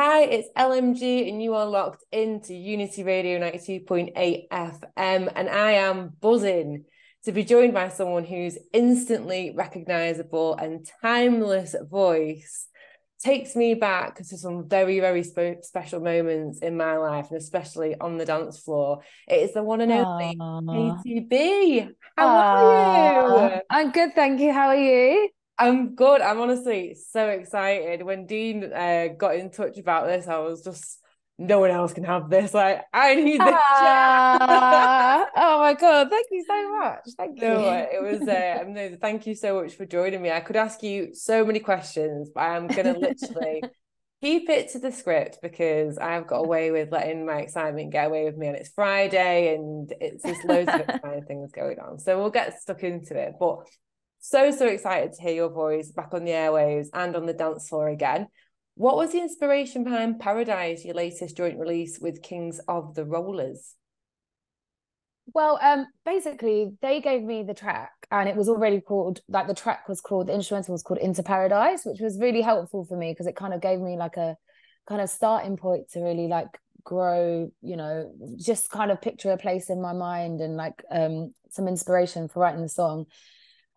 Hi, it's LMG, and you are locked into Unity Radio 92.8 FM. And I am buzzing to be joined by someone whose instantly recognizable and timeless voice takes me back to some very, very spe- special moments in my life, and especially on the dance floor. It is the one and only Katy B. How Aww. are you? I'm good, thank you. How are you? I'm good. I'm honestly so excited. When Dean uh, got in touch about this, I was just no one else can have this. Like I need this. Ah, oh my god! Thank you so much. Thank you. No, it was. Uh, no, thank you so much for joining me. I could ask you so many questions, but I'm gonna literally keep it to the script because I've got away with letting my excitement get away with me, and it's Friday, and it's just loads of exciting things going on. So we'll get stuck into it, but so, so excited to hear your voice back on the airwaves and on the dance floor again. What was the inspiration behind Paradise, your latest joint release with Kings of the Rollers? Well, um, basically, they gave me the track, and it was already called like the track was called the instrumental was called Into Paradise, which was really helpful for me because it kind of gave me like a kind of starting point to really like grow, you know, just kind of picture a place in my mind and like um some inspiration for writing the song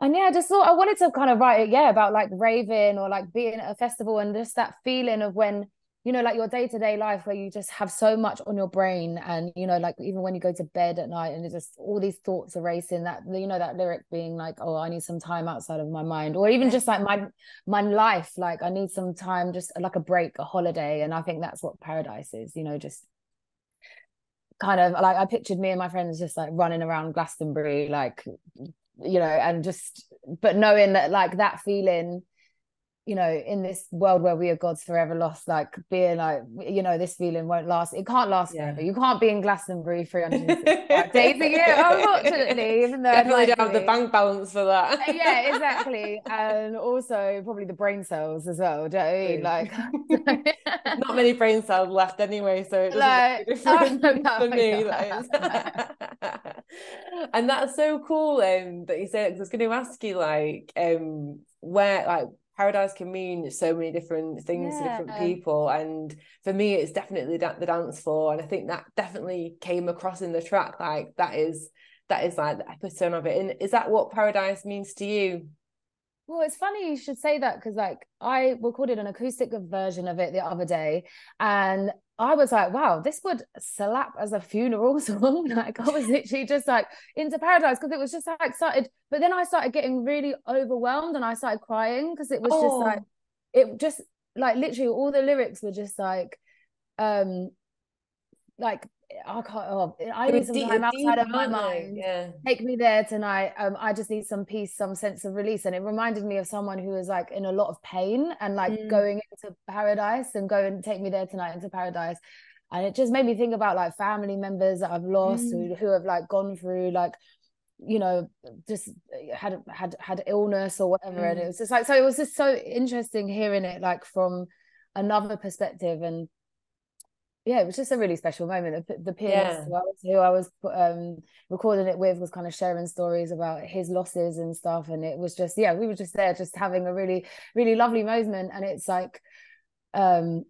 and yeah, I just thought I wanted to kind of write it, yeah, about like raving or like being at a festival and just that feeling of when, you know, like your day to day life where you just have so much on your brain. And, you know, like even when you go to bed at night and it's just all these thoughts are racing, that, you know, that lyric being like, oh, I need some time outside of my mind, or even just like my, my life, like I need some time, just like a break, a holiday. And I think that's what paradise is, you know, just kind of like I pictured me and my friends just like running around Glastonbury, like you know and just but knowing that like that feeling you know in this world where we are gods forever lost like being like you know this feeling won't last. It can't last yeah. forever. You can't be in glastonbury 365 days a year unfortunately even though definitely don't have the bank balance for that. Uh, yeah exactly. And also probably the brain cells as well do you know like not many brain cells left anyway so it doesn't like, different oh, no, for me that is. And that's so cool um, that you said because I was going to ask you like um where like paradise can mean so many different things yeah. to different people and for me it's definitely da- the dance floor and i think that definitely came across in the track like that is that is like the epitome of it and is that what paradise means to you well, it's funny you should say that because, like, I recorded an acoustic version of it the other day, and I was like, wow, this would slap as a funeral song. like I was literally just like into paradise because it was just like started, but then I started getting really overwhelmed and I started crying because it was oh. just like it just like literally all the lyrics were just like um like I can't. Oh, I need some time outside of my mind. Yeah. Take me there tonight. Um, I just need some peace, some sense of release. And it reminded me of someone who was like in a lot of pain and like mm. going into paradise and go and take me there tonight into paradise. And it just made me think about like family members that I've lost mm. who, who have like gone through like you know just had had had illness or whatever mm. and it was just like so it was just so interesting hearing it like from another perspective and yeah, it was just a really special moment. The, the pianist yeah. who I was, who I was um, recording it with was kind of sharing stories about his losses and stuff, and it was just yeah, we were just there, just having a really really lovely moment, and it's like, um,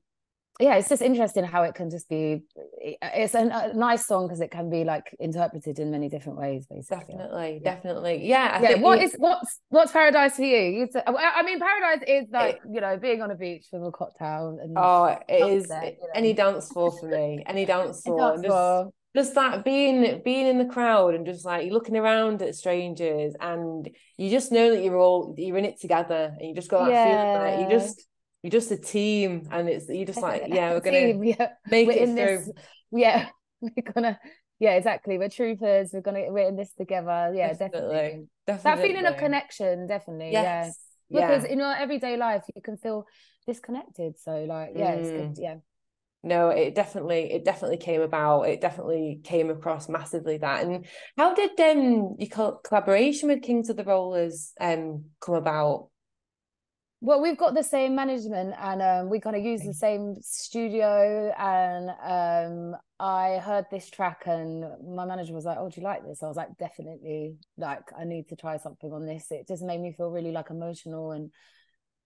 yeah, it's just interesting how it can just be. It's a, a nice song because it can be like interpreted in many different ways. Basically, definitely, yeah. definitely, yeah. I yeah. What is what's what's paradise for you? you I mean, paradise is like it, you know being on a beach with a cocktail. And oh, it is you know? any dance floor for me. Any dance floor. Dance just, just that being being in the crowd and just like you're looking around at strangers and you just know that you're all you're in it together and you just got that yeah. feeling that you just you're just a team and it's you're just like yeah we're gonna team, yeah. make we're it in through. this yeah we're gonna yeah exactly we're troopers we're gonna we're in this together yeah definitely definitely, definitely. that feeling of connection definitely yes. yeah because yeah. in your everyday life you can feel disconnected so like yeah mm. it's good mm. yeah no it definitely it definitely came about it definitely came across massively that and how did um your collaboration with kings of the rollers um come about well, we've got the same management and um, we kind of use the same studio. And um, I heard this track, and my manager was like, "Oh, do you like this?" I was like, "Definitely! Like, I need to try something on this." It just made me feel really like emotional and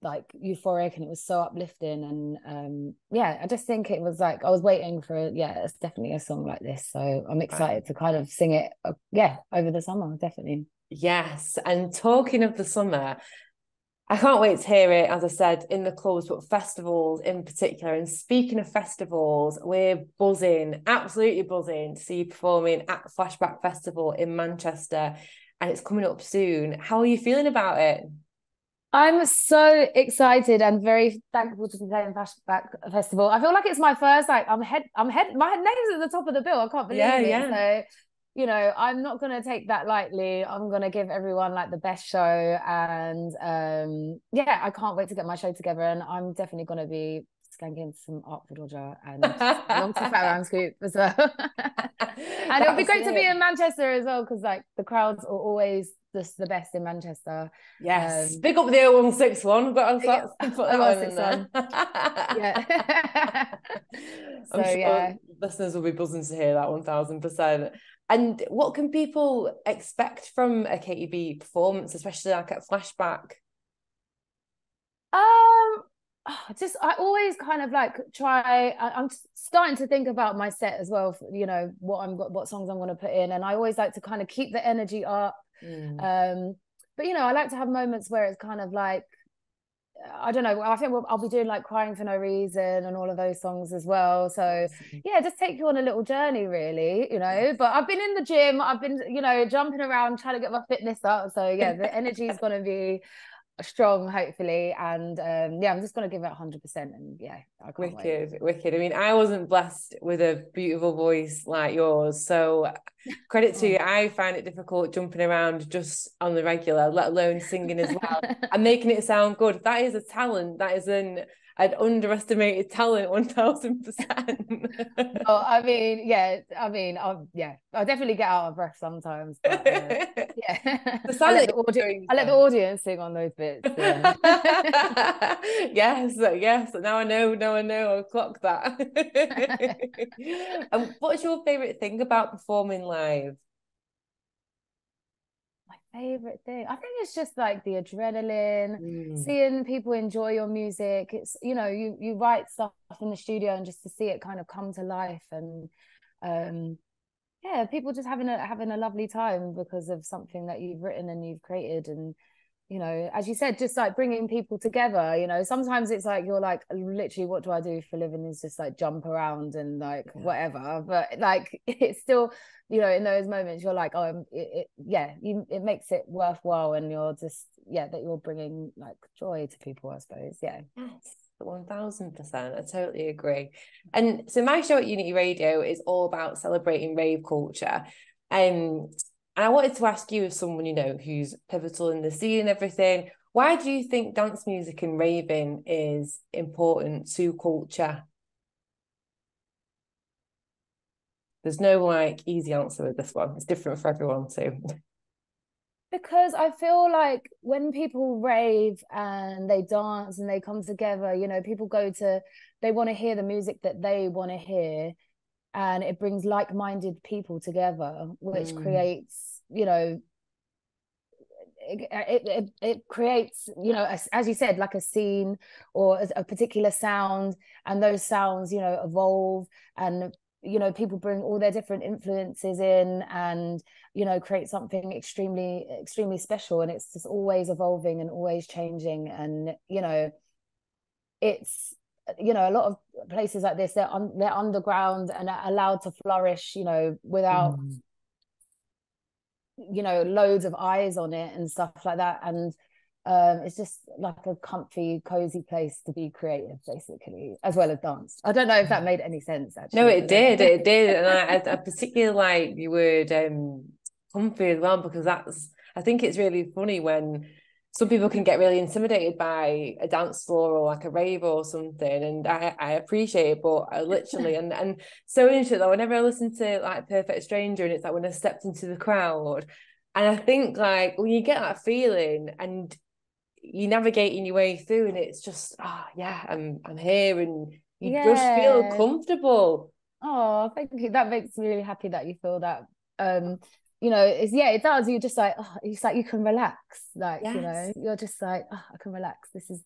like euphoric and it was so uplifting and um yeah i just think it was like i was waiting for yeah it's definitely a song like this so i'm excited to kind of sing it uh, yeah over the summer definitely yes and talking of the summer I can't wait to hear it, as I said, in the clubs, but festivals in particular. And speaking of festivals, we're buzzing, absolutely buzzing to see you performing at Flashback Festival in Manchester. And it's coming up soon. How are you feeling about it? I'm so excited and very thankful to be playing Flashback Festival. I feel like it's my first, like, I'm head, I'm head, my name's at the top of the bill. I can't believe yeah, it. Yeah. So you know, I'm not gonna take that lightly. I'm gonna give everyone like the best show, and um, yeah, I can't wait to get my show together. And I'm definitely gonna be skanking some Artful Dodger and along to Fat Scoop as well. and it'll be great it. to be in Manchester as well because like the crowds are always just the best in Manchester. Yes, um, big up the 0161. But I'll put that in there. yeah. so sure yeah, listeners will be buzzing to hear that one thousand percent. And what can people expect from a Katy B performance, especially like at flashback? Um, just I always kind of like try. I, am starting to think about my set as well. You know what I'm what songs I'm going to put in, and I always like to kind of keep the energy up. Mm. Um, but you know, I like to have moments where it's kind of like I don't know. I think I'll be doing like "Crying for No Reason" and all of those songs as well. So yeah, just take you on a little journey, really. You know. But I've been in the gym. I've been, you know, jumping around trying to get my fitness up. So yeah, the energy is going to be strong hopefully and um yeah i'm just going to give it 100 percent and yeah wicked wait. wicked i mean i wasn't blessed with a beautiful voice like yours so credit to you oh. i find it difficult jumping around just on the regular let alone singing as well and making it sound good that is a talent that isn't I'd underestimated talent one thousand percent. Oh, I mean, yeah, I mean, I yeah, I definitely get out of breath sometimes. But, uh, yeah, the I, let the audience, I let the audience sing on those bits. Yeah. yes, yes. Now I know. Now I know. I'll clock that. and what's your favorite thing about performing live? Favorite thing i think it's just like the adrenaline mm. seeing people enjoy your music it's you know you you write stuff in the studio and just to see it kind of come to life and um yeah people just having a having a lovely time because of something that you've written and you've created and you know as you said just like bringing people together you know sometimes it's like you're like literally what do i do for living is just like jump around and like yeah. whatever but like it's still you know in those moments you're like oh it, it, yeah you, it makes it worthwhile and you're just yeah that you're bringing like joy to people i suppose yeah yes 1000% i totally agree and so my show at unity radio is all about celebrating rave culture um and I wanted to ask you, as someone you know who's pivotal in the scene and everything, why do you think dance music and raving is important to culture? There's no like easy answer with this one. It's different for everyone too. Because I feel like when people rave and they dance and they come together, you know, people go to, they want to hear the music that they want to hear and it brings like-minded people together which mm. creates you know it, it, it, creates you know as, as, you said like a scene or a particular sound and those sounds you know evolve and you know people bring all their different influences in and you know create something extremely extremely special and it's just always evolving and always changing and you know it's you know a lot of places like this they're un- they're underground and are allowed to flourish you know without mm. you know loads of eyes on it and stuff like that. And um, it's just like a comfy cozy place to be creative basically as well as dance. I don't know if that made any sense actually. no it did it did. And I, I particularly like the word um comfy as well because that's i think it's really funny when some people can get really intimidated by a dance floor or like a rave or something and I, I appreciate it but I literally and and so interesting though whenever I listen to like Perfect Stranger and it's like when I stepped into the crowd and I think like when you get that feeling and you're navigating your way through and it's just ah oh, yeah I'm I'm here and you yeah. just feel comfortable. Oh thank you. That makes me really happy that you feel that. Um you know, it's yeah, it does. You're just like, oh, it's like you can relax. Like, Yes. you know, you're just like, oh, I can relax. This is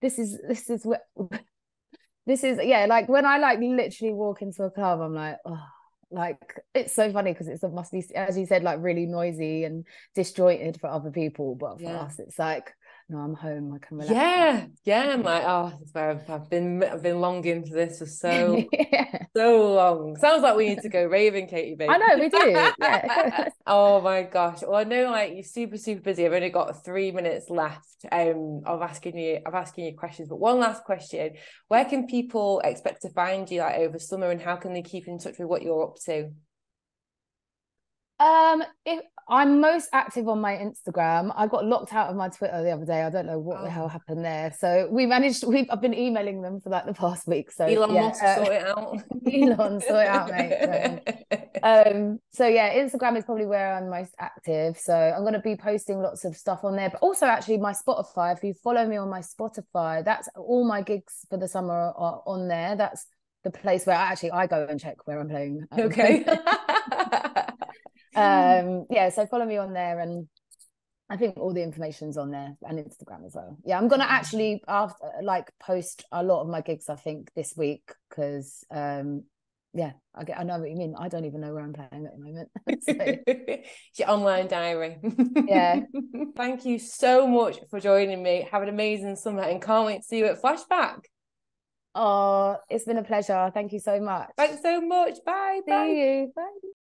this is this is what this is yeah, like when I like literally walk into a club, I'm like, oh like it's so funny because it's it must be as you said, like really noisy and disjointed for other people. But for Yeah. us, it's like, no, I'm home, I can relax. Yeah, yeah. I'm like, oh, that's where I've, I've been. I've been longing for this for so yeah. so long. Sounds like we need to go raving, Katy. Baby. I know we do. Yeah. oh my gosh. Well, I know like you're super, super busy. I've only got three minutes left um of asking you of asking you questions. But one last question. Where can people expect to find you like over summer and how can they keep in touch with what you're up to? Um, if I'm most active on my Instagram, I got locked out of my Twitter the other day. I don't know what the Oh. hell happened there. So we managed. We I've been emailing them for like the past week. So Elon yeah, Musk uh, sort it out. Elon, sort it out, mate. um, so yeah, Instagram is probably where I'm most active. So I'm going to be posting lots of stuff on there, but also actually my Spotify. If you follow me on my Spotify, that's all my gigs for the summer are on there. That's the place where I actually I go and check where I'm playing. Um, okay. Um yeah so follow me on there and i think all the information's on there and instagram as well yeah i'm gonna actually after like post a lot of my gigs i think this week because um yeah i get i know what you mean i don't even know where i'm playing at the moment so, your online diary. Yeah. Thank you so much for joining me. Have an amazing summer and can't wait to see you at Flashback. oh it's been a pleasure thank you so much Thanks so much. Bye. see Bye. you bye